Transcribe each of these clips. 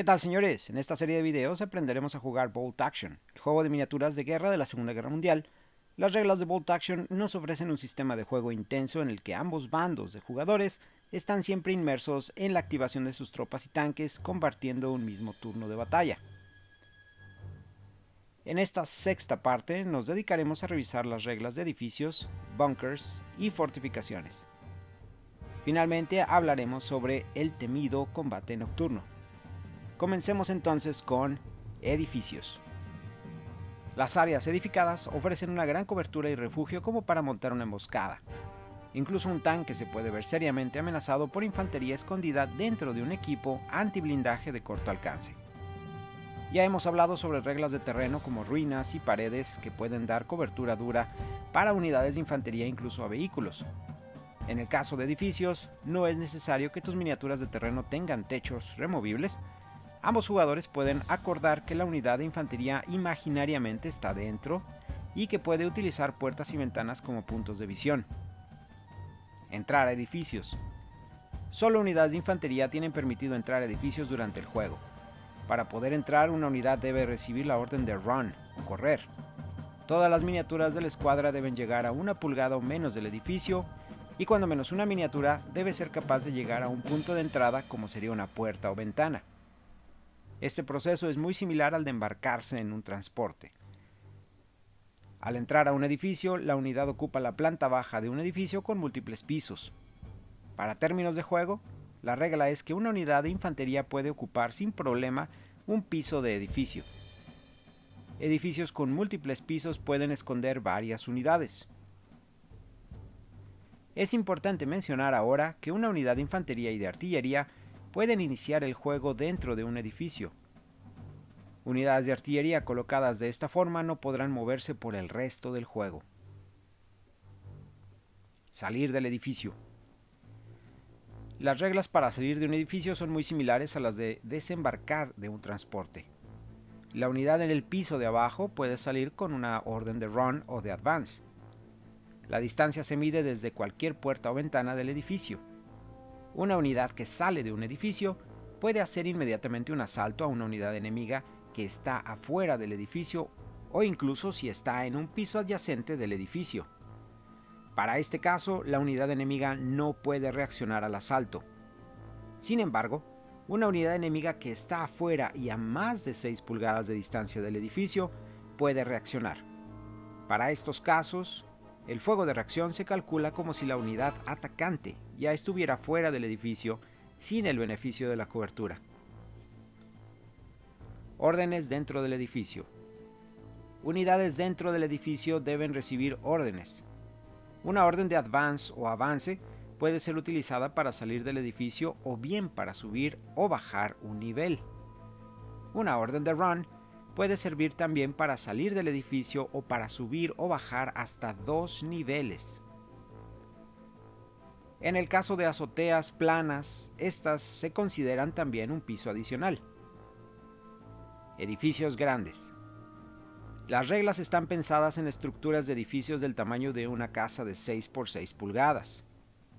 ¿Qué tal señores? En esta serie de videos aprenderemos a jugar Bolt Action, el juego de miniaturas de guerra de la Segunda Guerra Mundial. Las reglas de Bolt Action nos ofrecen un sistema de juego intenso en el que ambos bandos de jugadores están siempre inmersos en la activación de sus tropas y tanques compartiendo un mismo turno de batalla. En esta sexta parte nos dedicaremos a revisar las reglas de edificios, bunkers y fortificaciones. Finalmente hablaremos sobre el temido combate nocturno. Comencemos entonces con edificios. Las áreas edificadas ofrecen una gran cobertura y refugio como para montar una emboscada. Incluso un tanque se puede ver seriamente amenazado por infantería escondida dentro de un equipo antiblindaje de corto alcance. Ya hemos hablado sobre reglas de terreno como ruinas y paredes que pueden dar cobertura dura para unidades de infantería incluso a vehículos. En el caso de edificios, no es necesario que tus miniaturas de terreno tengan techos removibles, Ambos jugadores pueden acordar que la unidad de infantería imaginariamente está dentro y que puede utilizar puertas y ventanas como puntos de visión. Entrar a edificios. Solo unidades de infantería tienen permitido entrar a edificios durante el juego. Para poder entrar, una unidad debe recibir la orden de run o correr. Todas las miniaturas de la escuadra deben llegar a una pulgada o menos del edificio y cuando menos una miniatura debe ser capaz de llegar a un punto de entrada como sería una puerta o ventana. Este proceso es muy similar al de embarcarse en un transporte. Al entrar a un edificio, la unidad ocupa la planta baja de un edificio con múltiples pisos. Para términos de juego, la regla es que una unidad de infantería puede ocupar sin problema un piso de edificio. Edificios con múltiples pisos pueden esconder varias unidades. Es importante mencionar ahora que una unidad de infantería y de artillería pueden iniciar el juego dentro de un edificio. Unidades de artillería colocadas de esta forma no podrán moverse por el resto del juego. Salir del edificio. Las reglas para salir de un edificio son muy similares a las de desembarcar de un transporte. La unidad en el piso de abajo puede salir con una orden de run o de advance. La distancia se mide desde cualquier puerta o ventana del edificio. Una unidad que sale de un edificio puede hacer inmediatamente un asalto a una unidad enemiga que está afuera del edificio o incluso si está en un piso adyacente del edificio. Para este caso, la unidad enemiga no puede reaccionar al asalto. Sin embargo, una unidad enemiga que está afuera y a más de 6 pulgadas de distancia del edificio puede reaccionar. Para estos casos, el fuego de reacción se calcula como si la unidad atacante ya estuviera fuera del edificio sin el beneficio de la cobertura. Órdenes dentro del edificio. Unidades dentro del edificio deben recibir órdenes. Una orden de advance o avance puede ser utilizada para salir del edificio o bien para subir o bajar un nivel. Una orden de run Puede servir también para salir del edificio o para subir o bajar hasta dos niveles. En el caso de azoteas planas, estas se consideran también un piso adicional. Edificios grandes. Las reglas están pensadas en estructuras de edificios del tamaño de una casa de 6 por 6 pulgadas.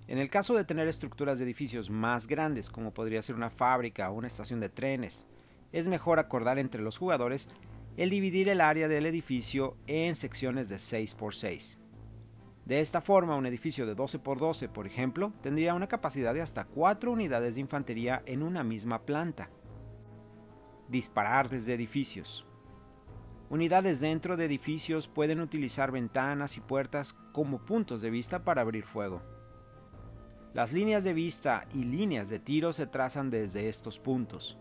En el caso de tener estructuras de edificios más grandes, como podría ser una fábrica o una estación de trenes, es mejor acordar entre los jugadores el dividir el área del edificio en secciones de 6 por 6. De esta forma, un edificio de 12 por 12, por ejemplo, tendría una capacidad de hasta 4 unidades de infantería en una misma planta. Disparar desde edificios. Unidades dentro de edificios pueden utilizar ventanas y puertas como puntos de vista para abrir fuego. Las líneas de vista y líneas de tiro se trazan desde estos puntos.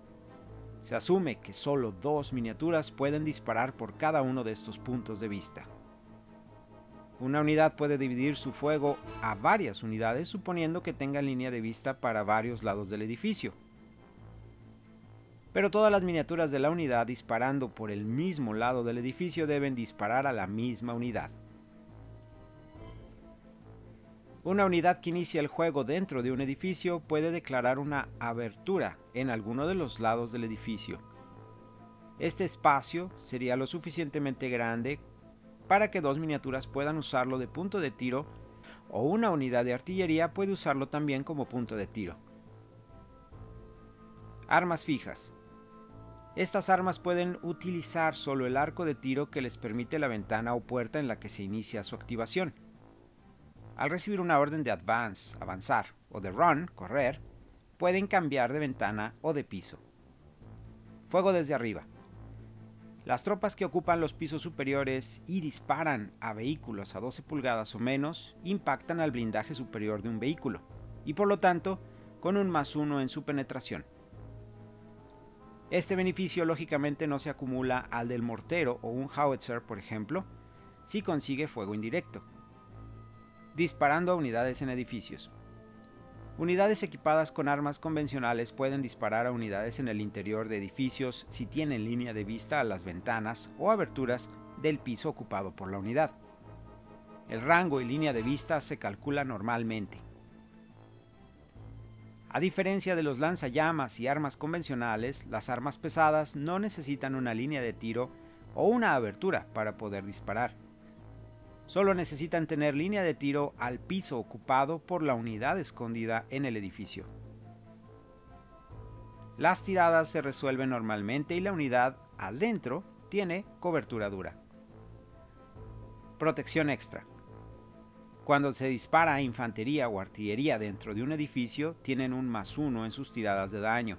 Se asume que solo dos miniaturas pueden disparar por cada uno de estos puntos de vista. Una unidad puede dividir su fuego a varias unidades suponiendo que tenga línea de vista para varios lados del edificio. Pero todas las miniaturas de la unidad disparando por el mismo lado del edificio deben disparar a la misma unidad. Una unidad que inicia el juego dentro de un edificio puede declarar una abertura en alguno de los lados del edificio. Este espacio sería lo suficientemente grande para que dos miniaturas puedan usarlo de punto de tiro o una unidad de artillería puede usarlo también como punto de tiro. Armas fijas. Estas armas pueden utilizar solo el arco de tiro que les permite la ventana o puerta en la que se inicia su activación. Al recibir una orden de advance, avanzar, o de run, correr, pueden cambiar de ventana o de piso. Fuego desde arriba. Las tropas que ocupan los pisos superiores y disparan a vehículos a 12 pulgadas o menos impactan al blindaje superior de un vehículo, y por lo tanto con un más uno en su penetración. Este beneficio lógicamente no se acumula al del mortero o un howitzer, por ejemplo, si consigue fuego indirecto. Disparando a unidades en edificios. Unidades equipadas con armas convencionales pueden disparar a unidades en el interior de edificios si tienen línea de vista a las ventanas o aberturas del piso ocupado por la unidad. El rango y línea de vista se calcula normalmente. A diferencia de los lanzallamas y armas convencionales, las armas pesadas no necesitan una línea de tiro o una abertura para poder disparar. Solo necesitan tener línea de tiro al piso ocupado por la unidad escondida en el edificio. Las tiradas se resuelven normalmente y la unidad adentro tiene cobertura dura. Protección extra. Cuando se dispara a infantería o artillería dentro de un edificio, tienen un más uno en sus tiradas de daño.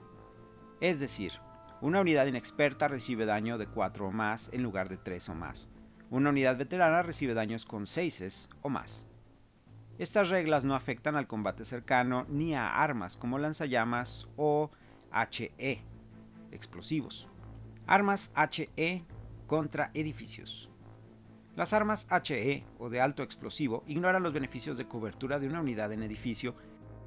Es decir, una unidad inexperta recibe daño de 4 o más en lugar de 3 o más. Una unidad veterana recibe daños con 6 o más. Estas reglas no afectan al combate cercano ni a armas como lanzallamas o HE, explosivos. Armas HE contra edificios. Las armas HE o de alto explosivo ignoran los beneficios de cobertura de una unidad en edificio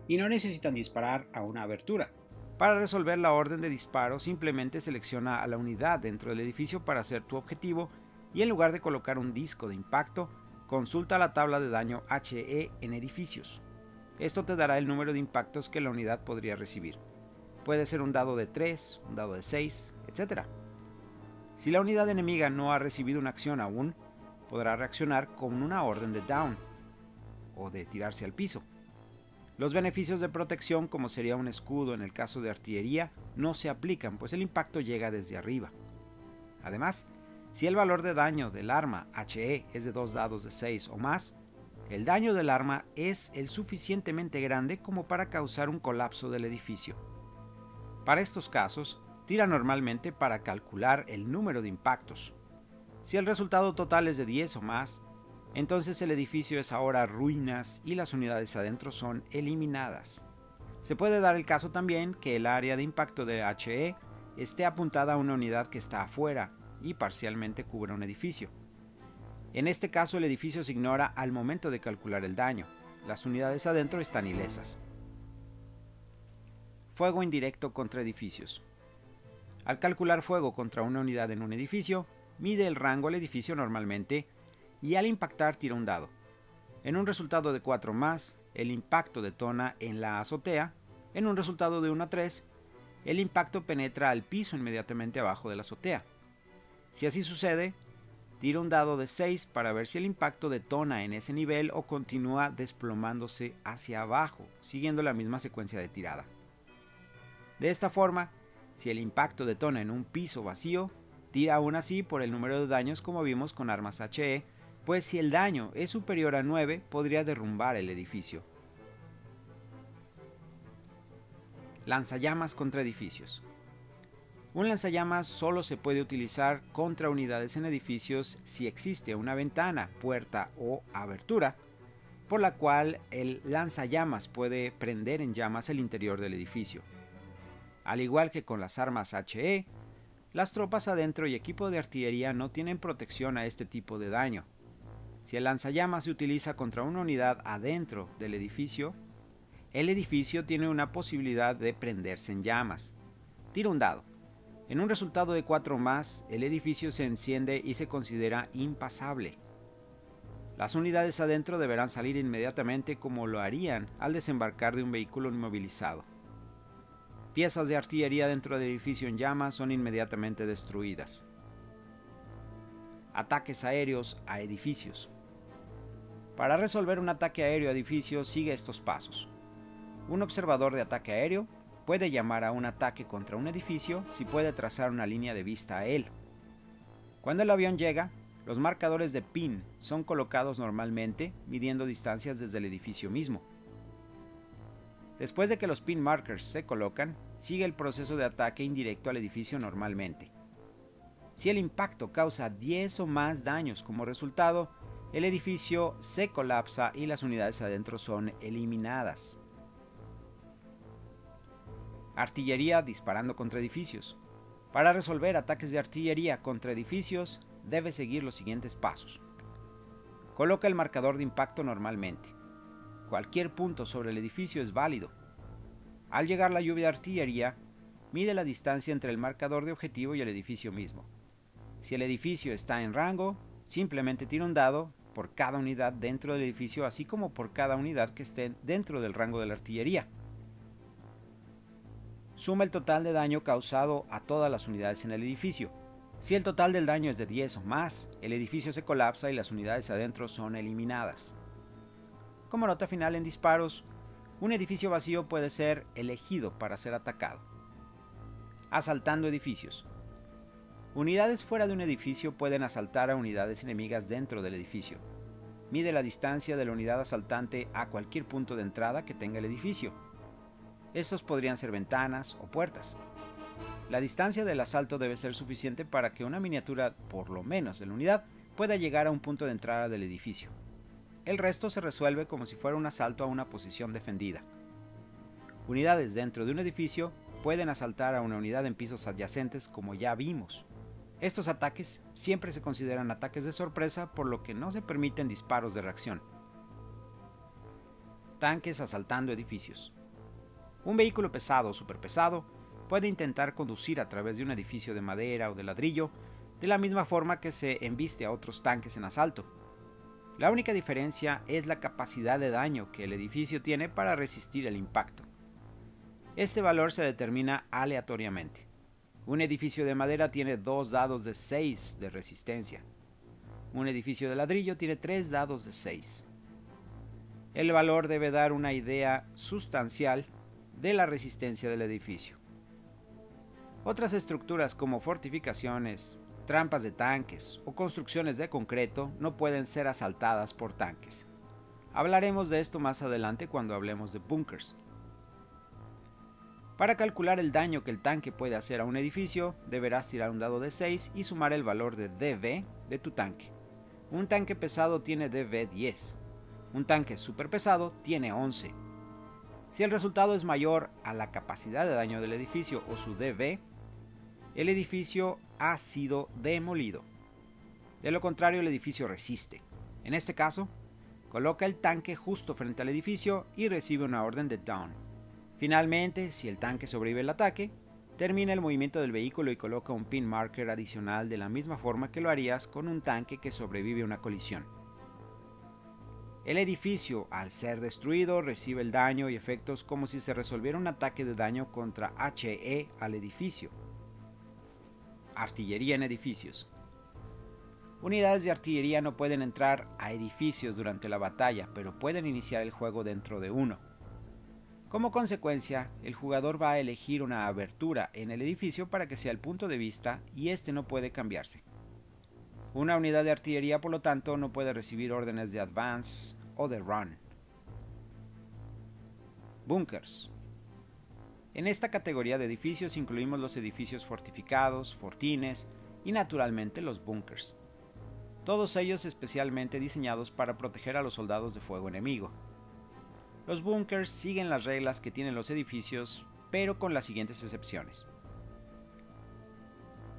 y no necesitan disparar a una abertura. Para resolver la orden de disparo simplemente selecciona a la unidad dentro del edificio para hacer tu objetivo y en lugar de colocar un disco de impacto, consulta la tabla de daño HE en edificios. Esto te dará el número de impactos que la unidad podría recibir. Puede ser un dado de 3, un dado de 6, etc. Si la unidad enemiga no ha recibido una acción aún, podrá reaccionar con una orden de down o de tirarse al piso. Los beneficios de protección, como sería un escudo en el caso de artillería, no se aplican, pues el impacto llega desde arriba. Además, si el valor de daño del arma HE es de dos dados de 6 o más, el daño del arma es el suficientemente grande como para causar un colapso del edificio. Para estos casos, tira normalmente para calcular el número de impactos. Si el resultado total es de 10 o más, entonces el edificio es ahora ruinas y las unidades adentro son eliminadas. Se puede dar el caso también que el área de impacto de HE esté apuntada a una unidad que está afuera y parcialmente cubra un edificio. En este caso el edificio se ignora al momento de calcular el daño. Las unidades adentro están ilesas. Fuego indirecto contra edificios. Al calcular fuego contra una unidad en un edificio, mide el rango al edificio normalmente y al impactar tira un dado. En un resultado de 4 más, el impacto detona en la azotea. En un resultado de 1 a 3, el impacto penetra al piso inmediatamente abajo de la azotea. Si así sucede, tira un dado de 6 para ver si el impacto detona en ese nivel o continúa desplomándose hacia abajo, siguiendo la misma secuencia de tirada. De esta forma, si el impacto detona en un piso vacío, tira aún así por el número de daños como vimos con armas HE, pues si el daño es superior a 9 podría derrumbar el edificio. Lanzallamas contra edificios. Un lanzallamas solo se puede utilizar contra unidades en edificios si existe una ventana, puerta o abertura, por la cual el lanzallamas puede prender en llamas el interior del edificio. Al igual que con las armas HE, las tropas adentro y equipo de artillería no tienen protección a este tipo de daño. Si el lanzallamas se utiliza contra una unidad adentro del edificio, el edificio tiene una posibilidad de prenderse en llamas. Tira un dado. En un resultado de 4 más, el edificio se enciende y se considera impasable. Las unidades adentro deberán salir inmediatamente como lo harían al desembarcar de un vehículo inmovilizado. Piezas de artillería dentro del edificio en llamas son inmediatamente destruidas. Ataques aéreos a edificios. Para resolver un ataque aéreo a edificios sigue estos pasos. Un observador de ataque aéreo puede llamar a un ataque contra un edificio si puede trazar una línea de vista a él. Cuando el avión llega, los marcadores de pin son colocados normalmente midiendo distancias desde el edificio mismo. Después de que los pin markers se colocan, sigue el proceso de ataque indirecto al edificio normalmente. Si el impacto causa 10 o más daños como resultado, el edificio se colapsa y las unidades adentro son eliminadas. Artillería disparando contra edificios. Para resolver ataques de artillería contra edificios, debe seguir los siguientes pasos. Coloca el marcador de impacto normalmente. Cualquier punto sobre el edificio es válido. Al llegar la lluvia de artillería, mide la distancia entre el marcador de objetivo y el edificio mismo. Si el edificio está en rango, simplemente tira un dado por cada unidad dentro del edificio, así como por cada unidad que esté dentro del rango de la artillería. Suma el total de daño causado a todas las unidades en el edificio. Si el total del daño es de 10 o más, el edificio se colapsa y las unidades adentro son eliminadas. Como nota final en disparos, un edificio vacío puede ser elegido para ser atacado. Asaltando edificios. Unidades fuera de un edificio pueden asaltar a unidades enemigas dentro del edificio. Mide la distancia de la unidad asaltante a cualquier punto de entrada que tenga el edificio. Estos podrían ser ventanas o puertas. La distancia del asalto debe ser suficiente para que una miniatura, por lo menos de la unidad, pueda llegar a un punto de entrada del edificio. El resto se resuelve como si fuera un asalto a una posición defendida. Unidades dentro de un edificio pueden asaltar a una unidad en pisos adyacentes como ya vimos. Estos ataques siempre se consideran ataques de sorpresa por lo que no se permiten disparos de reacción. Tanques asaltando edificios. Un vehículo pesado o superpesado puede intentar conducir a través de un edificio de madera o de ladrillo, de la misma forma que se embiste a otros tanques en asalto. La única diferencia es la capacidad de daño que el edificio tiene para resistir el impacto. Este valor se determina aleatoriamente. Un edificio de madera tiene dos dados de 6 de resistencia. Un edificio de ladrillo tiene tres dados de 6. El valor debe dar una idea sustancial de la resistencia del edificio. Otras estructuras como fortificaciones, trampas de tanques o construcciones de concreto no pueden ser asaltadas por tanques. Hablaremos de esto más adelante cuando hablemos de bunkers. Para calcular el daño que el tanque puede hacer a un edificio, deberás tirar un dado de 6 y sumar el valor de DV de tu tanque. Un tanque pesado tiene DV 10. Un tanque super pesado tiene 11. Si el resultado es mayor a la capacidad de daño del edificio o su DV, el edificio ha sido demolido. De lo contrario, el edificio resiste. En este caso, coloca el tanque justo frente al edificio y recibe una orden de down. Finalmente, si el tanque sobrevive el ataque, termina el movimiento del vehículo y coloca un pin marker adicional de la misma forma que lo harías con un tanque que sobrevive a una colisión. El edificio, al ser destruido, recibe el daño y efectos como si se resolviera un ataque de daño contra HE al edificio. Artillería en edificios. Unidades de artillería no pueden entrar a edificios durante la batalla, pero pueden iniciar el juego dentro de uno. Como consecuencia, el jugador va a elegir una abertura en el edificio para que sea el punto de vista y este no puede cambiarse. Una unidad de artillería, por lo tanto, no puede recibir órdenes de advance o de run. Bunkers. En esta categoría de edificios incluimos los edificios fortificados, fortines y naturalmente los bunkers. Todos ellos especialmente diseñados para proteger a los soldados de fuego enemigo. Los bunkers siguen las reglas que tienen los edificios, pero con las siguientes excepciones.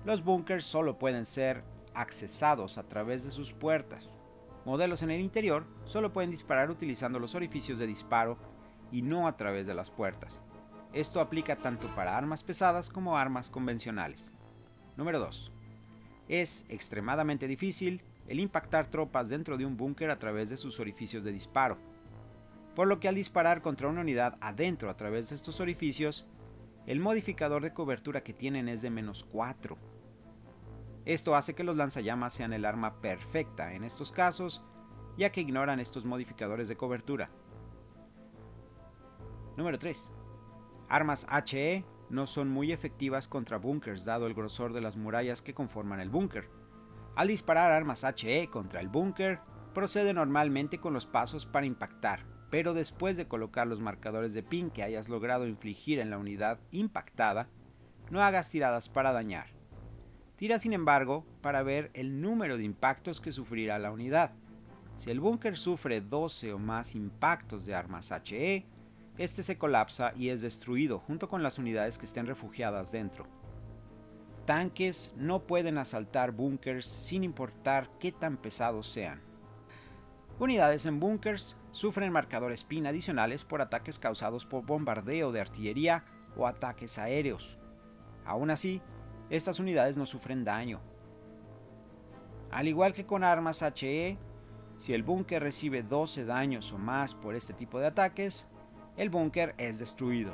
Los bunkers solo pueden ser accesados a través de sus puertas. Modelos en el interior solo pueden disparar utilizando los orificios de disparo y no a través de las puertas. Esto aplica tanto para armas pesadas como armas convencionales. Número 2. Es extremadamente difícil el impactar tropas dentro de un búnker a través de sus orificios de disparo, por lo que al disparar contra una unidad adentro a través de estos orificios, el modificador de cobertura que tienen es de menos 4. Esto hace que los lanzallamas sean el arma perfecta en estos casos, ya que ignoran estos modificadores de cobertura. Número 3. Armas HE no son muy efectivas contra bunkers dado el grosor de las murallas que conforman el búnker. Al disparar armas HE contra el búnker, procede normalmente con los pasos para impactar, pero después de colocar los marcadores de pin que hayas logrado infligir en la unidad impactada, no hagas tiradas para dañar. Tira sin embargo para ver el número de impactos que sufrirá la unidad. Si el búnker sufre 12 o más impactos de armas HE, este se colapsa y es destruido junto con las unidades que estén refugiadas dentro. Tanques no pueden asaltar búnkers sin importar qué tan pesados sean. Unidades en búnkers sufren marcadores PIN adicionales por ataques causados por bombardeo de artillería o ataques aéreos. Aún así, estas unidades no sufren daño. Al igual que con armas HE, si el búnker recibe 12 daños o más por este tipo de ataques, el búnker es destruido.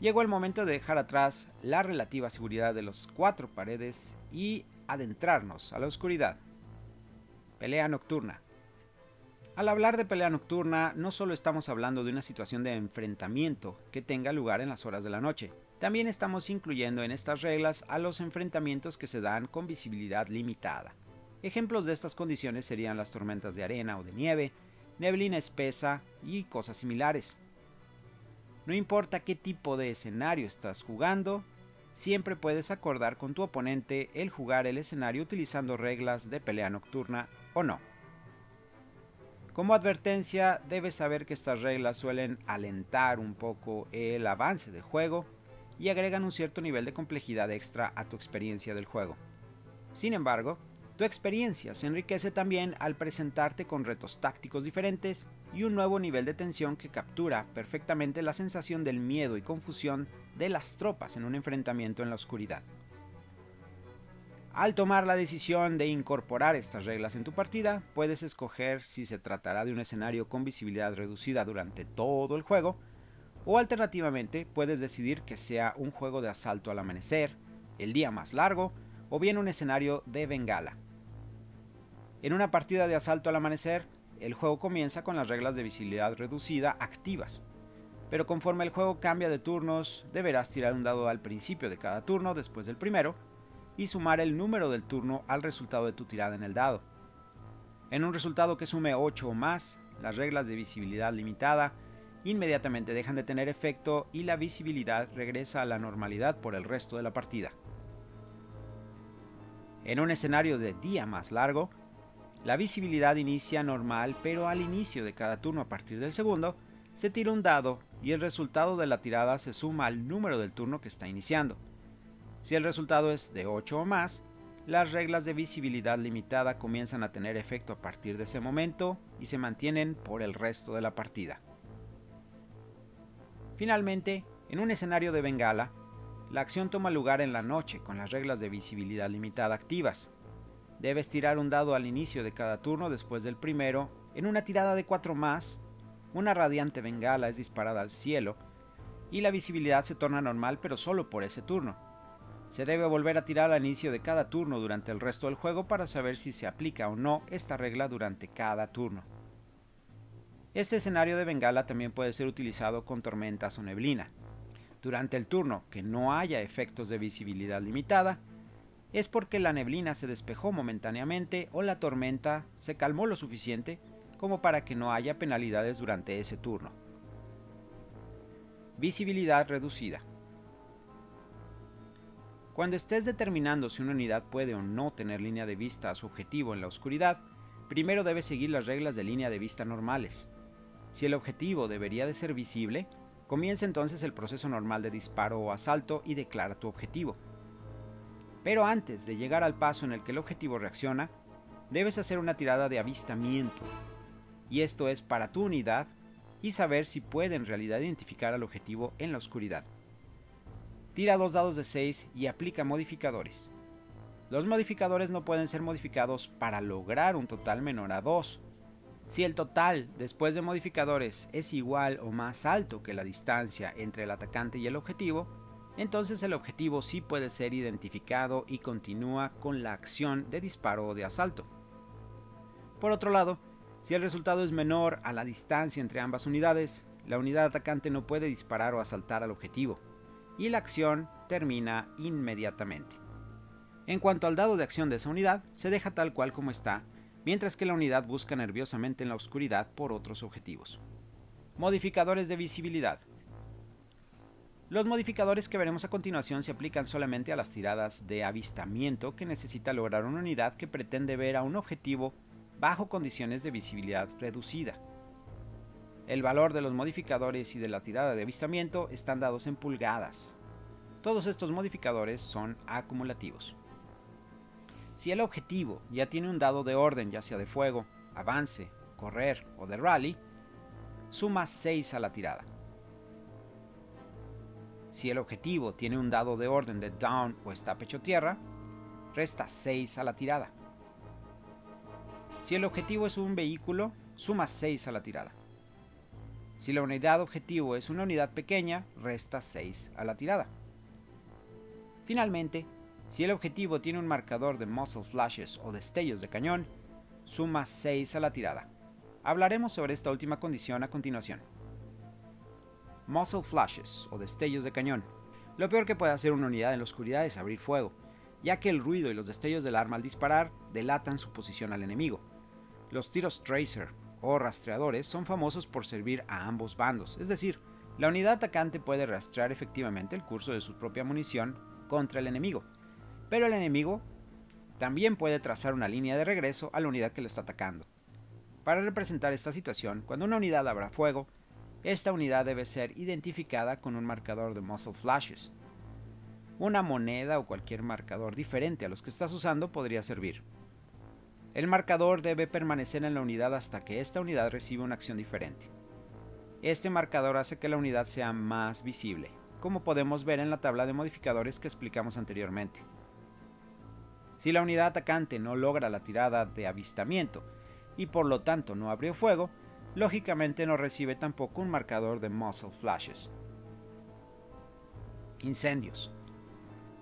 Llegó el momento de dejar atrás la relativa seguridad de las cuatro paredes y adentrarnos a la oscuridad. Pelea nocturna. Al hablar de pelea nocturna, no solo estamos hablando de una situación de enfrentamiento que tenga lugar en las horas de la noche, también estamos incluyendo en estas reglas a los enfrentamientos que se dan con visibilidad limitada. Ejemplos de estas condiciones serían las tormentas de arena o de nieve, neblina espesa y cosas similares. No importa qué tipo de escenario estás jugando, siempre puedes acordar con tu oponente el jugar el escenario utilizando reglas de pelea nocturna o no. Como advertencia, debes saber que estas reglas suelen alentar un poco el avance del juego y agregan un cierto nivel de complejidad extra a tu experiencia del juego. Sin embargo, tu experiencia se enriquece también al presentarte con retos tácticos diferentes y un nuevo nivel de tensión que captura perfectamente la sensación del miedo y confusión de las tropas en un enfrentamiento en la oscuridad. Al tomar la decisión de incorporar estas reglas en tu partida, puedes escoger si se tratará de un escenario con visibilidad reducida durante todo el juego, o alternativamente puedes decidir que sea un juego de asalto al amanecer, el día más largo, o bien un escenario de bengala, en una partida de asalto al amanecer, el juego comienza con las reglas de visibilidad reducida activas, pero conforme el juego cambia de turnos, deberás tirar un dado al principio de cada turno después del primero y sumar el número del turno al resultado de tu tirada en el dado. En un resultado que sume 8 o más, las reglas de visibilidad limitada inmediatamente dejan de tener efecto y la visibilidad regresa a la normalidad por el resto de la partida. En un escenario de día más largo, la visibilidad inicia normal, pero al inicio de cada turno a partir del segundo, se tira un dado y el resultado de la tirada se suma al número del turno que está iniciando. Si el resultado es de 8 o más, las reglas de visibilidad limitada comienzan a tener efecto a partir de ese momento y se mantienen por el resto de la partida. Finalmente, en un escenario de bengala, la acción toma lugar en la noche con las reglas de visibilidad limitada activas. Debes tirar un dado al inicio de cada turno después del primero. En una tirada de 4 más, una radiante bengala es disparada al cielo y la visibilidad se torna normal pero solo por ese turno. Se debe volver a tirar al inicio de cada turno durante el resto del juego para saber si se aplica o no esta regla durante cada turno. Este escenario de bengala también puede ser utilizado con tormentas o neblina. Durante el turno que no haya efectos de visibilidad limitada, es porque la neblina se despejó momentáneamente o la tormenta se calmó lo suficiente como para que no haya penalidades durante ese turno. Visibilidad reducida. Cuando estés determinando si una unidad puede o no tener línea de vista a su objetivo en la oscuridad, primero debes seguir las reglas de línea de vista normales. Si el objetivo debería de ser visible, comienza entonces el proceso normal de disparo o asalto y declara tu objetivo. Pero antes de llegar al paso en el que el objetivo reacciona, debes hacer una tirada de avistamiento. Y esto es para tu unidad y saber si puede en realidad identificar al objetivo en la oscuridad. Tira dos dados de 6 y aplica modificadores. Los modificadores no pueden ser modificados para lograr un total menor a 2. Si el total después de modificadores es igual o más alto que la distancia entre el atacante y el objetivo, entonces el objetivo sí puede ser identificado y continúa con la acción de disparo o de asalto. Por otro lado, si el resultado es menor a la distancia entre ambas unidades, la unidad atacante no puede disparar o asaltar al objetivo, y la acción termina inmediatamente. En cuanto al dado de acción de esa unidad, se deja tal cual como está, mientras que la unidad busca nerviosamente en la oscuridad por otros objetivos. Modificadores de visibilidad. Los modificadores que veremos a continuación se aplican solamente a las tiradas de avistamiento que necesita lograr una unidad que pretende ver a un objetivo bajo condiciones de visibilidad reducida. El valor de los modificadores y de la tirada de avistamiento están dados en pulgadas. Todos estos modificadores son acumulativos. Si el objetivo ya tiene un dado de orden, ya sea de fuego, avance, correr o de rally, suma 6 a la tirada. Si el objetivo tiene un dado de orden de down o está pecho tierra, resta 6 a la tirada. Si el objetivo es un vehículo, suma 6 a la tirada. Si la unidad objetivo es una unidad pequeña, resta 6 a la tirada. Finalmente, si el objetivo tiene un marcador de muzzle flashes o destellos de cañón, suma 6 a la tirada. Hablaremos sobre esta última condición a continuación muzzle flashes o destellos de cañón. Lo peor que puede hacer una unidad en la oscuridad es abrir fuego, ya que el ruido y los destellos del arma al disparar delatan su posición al enemigo. Los tiros tracer o rastreadores son famosos por servir a ambos bandos, es decir, la unidad atacante puede rastrear efectivamente el curso de su propia munición contra el enemigo, pero el enemigo también puede trazar una línea de regreso a la unidad que le está atacando. Para representar esta situación, cuando una unidad abra fuego, esta unidad debe ser identificada con un marcador de muzzle flashes. Una moneda o cualquier marcador diferente a los que estás usando podría servir. El marcador debe permanecer en la unidad hasta que esta unidad reciba una acción diferente. Este marcador hace que la unidad sea más visible, como podemos ver en la tabla de modificadores que explicamos anteriormente. Si la unidad atacante no logra la tirada de avistamiento y por lo tanto no abrió fuego, lógicamente no recibe tampoco un marcador de muzzle flashes. Incendios.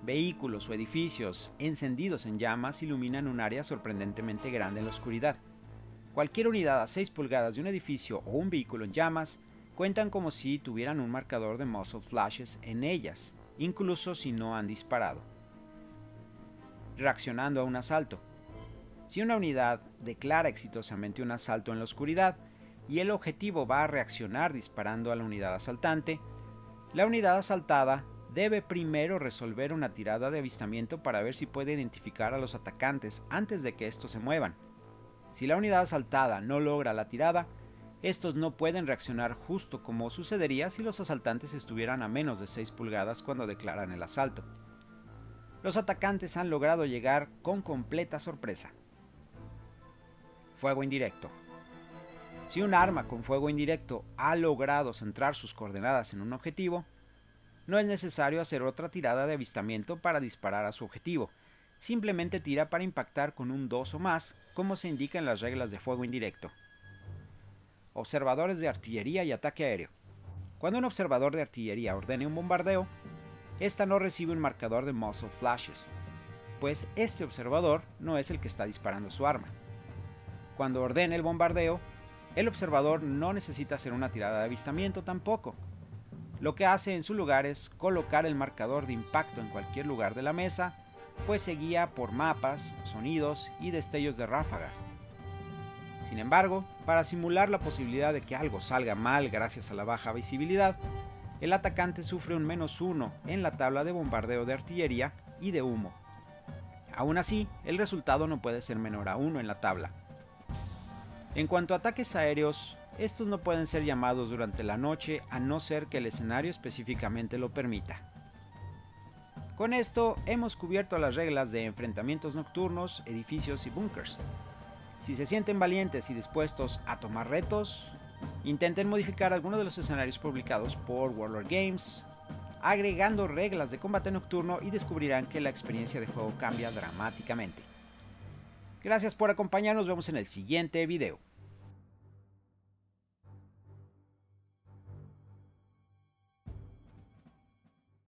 Vehículos o edificios encendidos en llamas iluminan un área sorprendentemente grande en la oscuridad. Cualquier unidad a 6 pulgadas de un edificio o un vehículo en llamas cuentan como si tuvieran un marcador de muzzle flashes en ellas, incluso si no han disparado. Reaccionando a un asalto. Si una unidad declara exitosamente un asalto en la oscuridad, y el objetivo va a reaccionar disparando a la unidad asaltante, la unidad asaltada debe primero resolver una tirada de avistamiento para ver si puede identificar a los atacantes antes de que estos se muevan. Si la unidad asaltada no logra la tirada, estos no pueden reaccionar justo como sucedería si los asaltantes estuvieran a menos de 6 pulgadas cuando declaran el asalto. Los atacantes han logrado llegar con completa sorpresa. Fuego indirecto. Si un arma con fuego indirecto ha logrado centrar sus coordenadas en un objetivo, no es necesario hacer otra tirada de avistamiento para disparar a su objetivo, simplemente tira para impactar con un 2 o más, como se indica en las reglas de fuego indirecto. Observadores de artillería y ataque aéreo. Cuando un observador de artillería ordene un bombardeo, ésta no recibe un marcador de muzzle flashes, pues este observador no es el que está disparando su arma. Cuando ordene el bombardeo, el observador no necesita hacer una tirada de avistamiento tampoco. Lo que hace en su lugar es colocar el marcador de impacto en cualquier lugar de la mesa, pues se guía por mapas, sonidos y destellos de ráfagas. Sin embargo, para simular la posibilidad de que algo salga mal gracias a la baja visibilidad, el atacante sufre un menos uno en la tabla de bombardeo de artillería y de humo. Aún así, el resultado no puede ser menor a 1 en la tabla, en cuanto a ataques aéreos, estos no pueden ser llamados durante la noche a no ser que el escenario específicamente lo permita. Con esto hemos cubierto las reglas de enfrentamientos nocturnos, edificios y bunkers. Si se sienten valientes y dispuestos a tomar retos, intenten modificar algunos de los escenarios publicados por Warlord Games, agregando reglas de combate nocturno y descubrirán que la experiencia de juego cambia dramáticamente. Gracias por acompañarnos, vemos en el siguiente video.